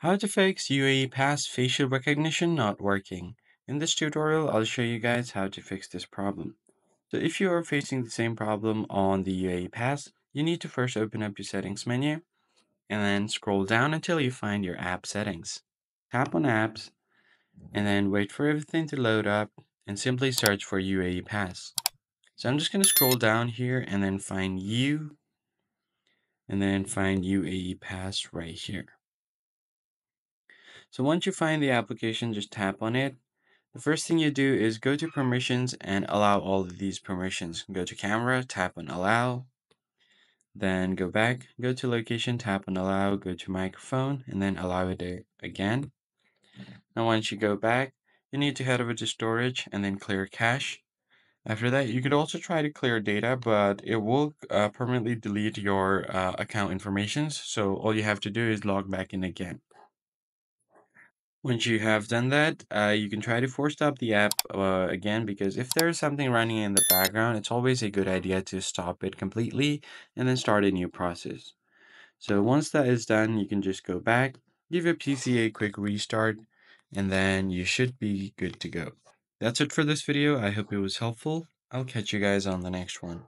How to fix UAE Pass facial recognition not working. In this tutorial, I'll show you guys how to fix this problem. So if you are facing the same problem on the UAE Pass, you need to first open up your settings menu and then scroll down until you find your app settings. Tap on apps and then wait for everything to load up and simply search for UAE Pass. So I'm just going to scroll down here and then find U and then find UAE Pass right here. So once you find the application, just tap on it. The first thing you do is go to permissions and allow all of these permissions. Go to camera, tap on allow, then go back, go to location, tap on allow, go to microphone, and then allow it again. Now once you go back, you need to head over to storage and then clear cache. After that, you could also try to clear data, but it will uh, permanently delete your uh, account information. So all you have to do is log back in again. Once you have done that, uh, you can try to force stop the app uh, again because if there's something running in the background, it's always a good idea to stop it completely and then start a new process. So once that is done, you can just go back, give your PC a quick restart, and then you should be good to go. That's it for this video. I hope it was helpful. I'll catch you guys on the next one.